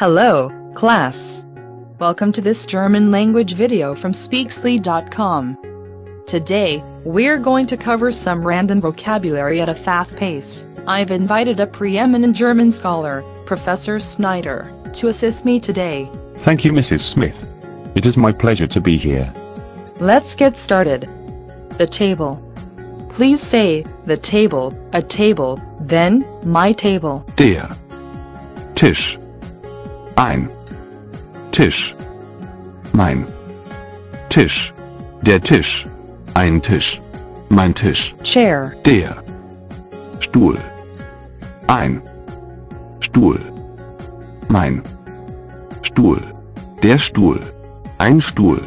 Hello, class. Welcome to this German language video from Speaksly.com. Today, we're going to cover some random vocabulary at a fast pace. I've invited a preeminent German scholar, Professor Snyder, to assist me today. Thank you, Mrs. Smith. It is my pleasure to be here. Let's get started. The table. Please say, the table, a table, then, my table. Der Tisch. Ein Tisch. Mein Tisch. Der Tisch. Ein Tisch. Mein Tisch. Chair. Der Stuhl. Ein Stuhl. Mein Stuhl. Der Stuhl. Ein Stuhl.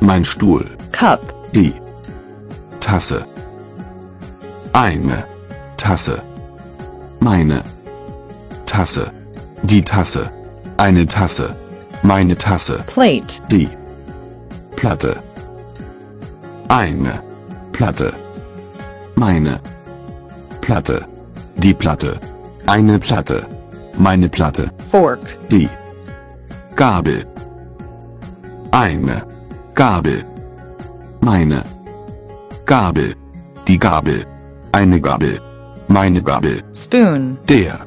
Mein Stuhl. Cup. Die Tasse. Eine Tasse. Meine Tasse. Die Tasse. Eine Tasse. Meine Tasse. Plate. Die Platte. Eine Platte. Meine Platte. Die Platte. Eine Platte. Meine Platte. Fork. Die Gabel. Eine Gabel. Meine Gabel. Die Gabel. Eine Gabel. Meine Gabel. Spoon. Der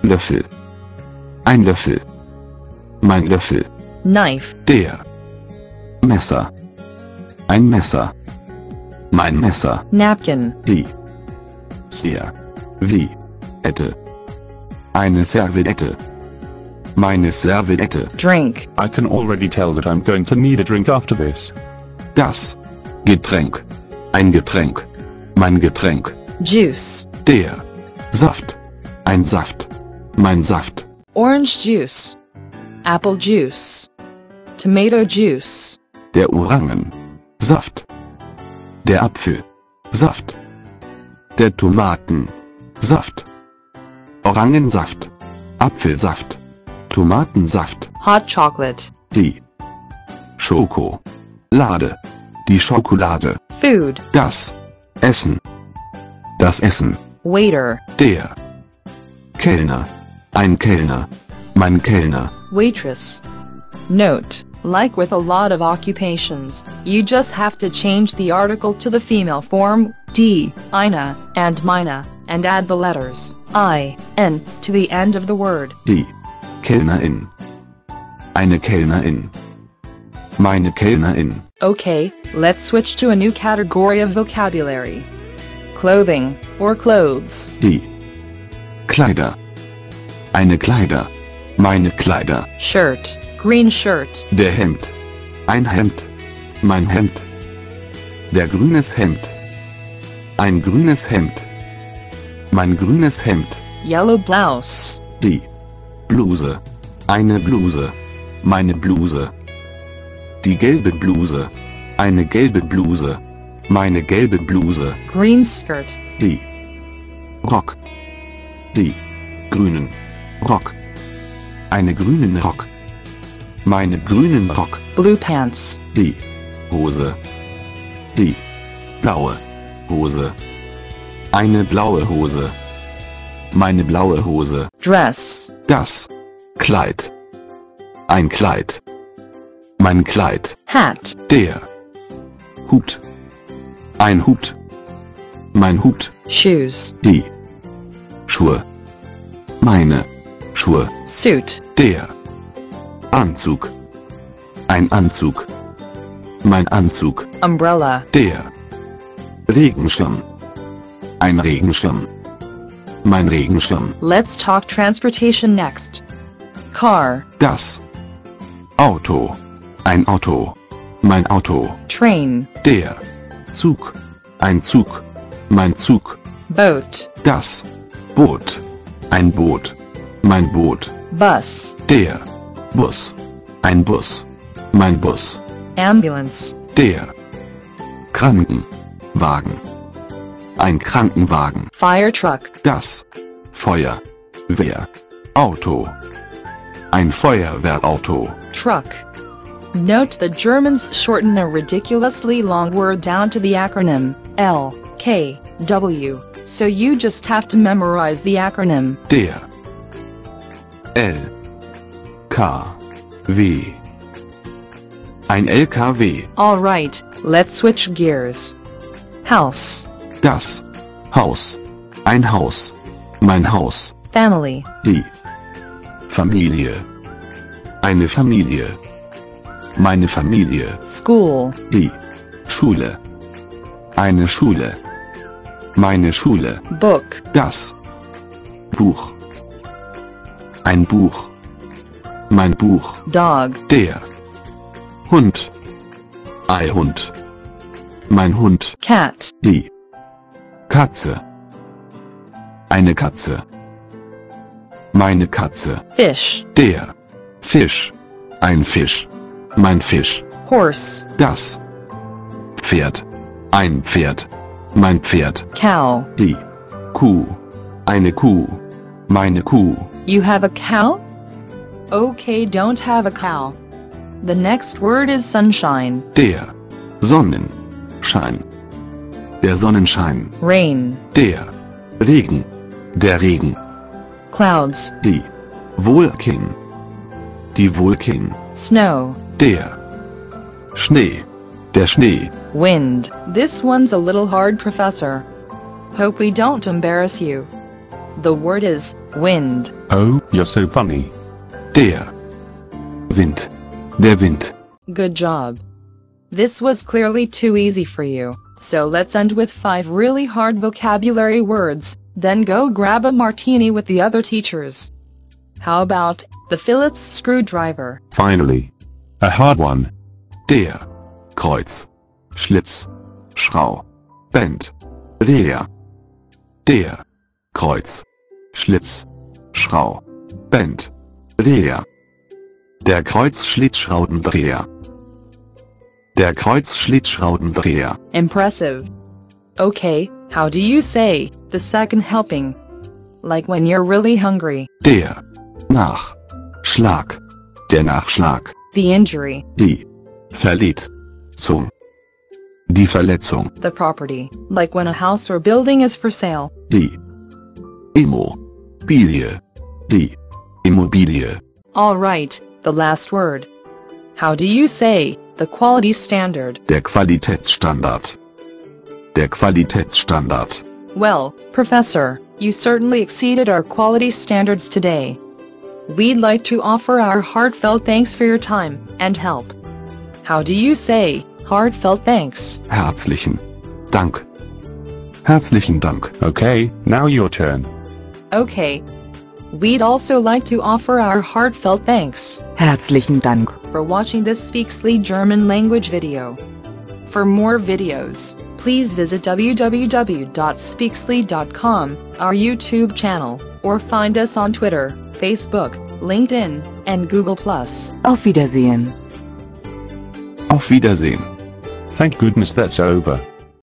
Löffel. Ein Löffel. Mein Löffel. Knife. Der Messer. Ein Messer. Mein Messer. Napkin. Die Sehr wie Ette. Eine Serviette. Meine Serviette. Drink. I can already tell that I'm going to need a drink after this. Das Getränk. Ein Getränk. Mein Getränk. Juice. Der Saft. Ein Saft. Mein Saft. Orange juice. Apple juice. Tomato juice. Der Orangen. Saft. Der Apfel. Saft. Der Tomaten. Saft. Orangensaft. Apfelsaft. Tomatensaft. Hot chocolate. Die Schoko. Lade. Die Schokolade. Food. Das Essen. Das Essen. Waiter. Der Kellner. Ein Kellner. Mein Kellner. Waitress. Note, like with a lot of occupations, you just have to change the article to the female form, die, eine, and meine, and add the letters, i, n, to the end of the word. Die Kellnerin. Eine Kellnerin. Meine Kellnerin. Okay, let's switch to a new category of vocabulary. Clothing, or clothes. Die Kleider. Eine Kleider. Meine Kleider. Shirt, green shirt. Der Hemd. Ein Hemd. Mein Hemd. Der grünes Hemd. Ein grünes Hemd. Mein grünes Hemd. Yellow blouse. Die Bluse. Eine Bluse. Meine Bluse. Die gelbe Bluse. Eine gelbe Bluse. Meine gelbe Bluse. Green skirt. Die Rock. Die grünen Rock. Eine grünen Rock. Meine grünen Rock. Blue pants. Die Hose. Die blaue Hose. Eine blaue Hose. Meine blaue Hose. Dress. Das Kleid. Ein Kleid. Mein Kleid. Hat. Der Hut. Ein Hut. Mein Hut. Shoes. Die Schuhe. Meine Schuhe. Suit. Der Anzug. Ein Anzug. Mein Anzug. Umbrella. Der Regenschirm. Ein Regenschirm. Mein Regenschirm. Let's talk transportation next. Car. Das Auto. Ein Auto. Mein Auto. Train. Der Zug. Ein Zug. Mein Zug. Boat. Das Boot. Ein Boot. Mein Boot. Bus. Der Bus. Ein Bus. Mein Bus. Ambulance. Der Krankenwagen. Ein Krankenwagen. Fire truck. Das Feuerwehr. Auto. Ein Feuerwehrauto. Truck. Note the Germans shorten a ridiculously long word down to the acronym L, K, W, so you just have to memorize the acronym. Der L K. W. Ein LKW. Alright, let's switch gears. House, Das. Haus. Ein Haus. Mein Haus. family, Die. Familie. Eine Familie. Meine Familie. school, Die. Schule. Eine Schule. Meine Schule. book, Das. Buch. Ein Buch. Mein Buch. dog, Der. Hund. Ei Hund. Mein Hund. cat, Die. Katze. Eine Katze. Meine Katze. fish, Der. Fisch. Ein Fisch. Mein Fisch. horse, Das. Pferd. Ein Pferd. Mein Pferd. cow. Die. Kuh. Eine Kuh. Meine Kuh. You have a cow? Okay, don't have a cow. The next word is sunshine, Der. Sonnenschein. Der Sonnenschein. rain, Der. Regen. Der Regen. clouds, Die. Wolken. Die Wolken. snow, Der. Schnee. Der Schnee. wind. This one's a little hard, Professor. Hope we don't embarrass you. The word is wind. Oh, you're so funny. Der. Wind. Der Wind. Good job. This was clearly too easy for you, so let's end with five really hard vocabulary words, then go grab a martini with the other teachers. How about the Phillips screwdriver? Finally. A hard one. Der. Kreuz. Schlitz. Schrau. Bend. Der. Der. Kreuz. Schlitz. Schrau. Bend. Der. Der Kreuzschlitzschraubendreher. Der Kreuzschlitzschraubendreher. Impressive. Okay, how do you say the second helping? Like when you're really hungry, Der. Nach. Schlag. Der Nachschlag. the injury, Die. Verletzung. Die Verletzung. the property, like when a house or building is for sale. Die. Immobilie. Die. Immobilie. Alright, the last word. How do you say the quality standard? Der Qualitätsstandard. Der Qualitätsstandard. Well, Professor, you certainly exceeded our quality standards today. We'd like to offer our heartfelt thanks for your time and help. How do you say heartfelt thanks? Herzlichen Dank. Herzlichen Dank. Okay, now your turn. Okay. We'd also like to offer our heartfelt thanks Herzlichen Dank. for watching this Speaksly German language video. For more videos, please visit www.speaksly.com, our YouTube channel, or find us on Twitter, Facebook, LinkedIn, and Google+. Auf Wiedersehen. Auf Wiedersehen. Thank goodness that's over.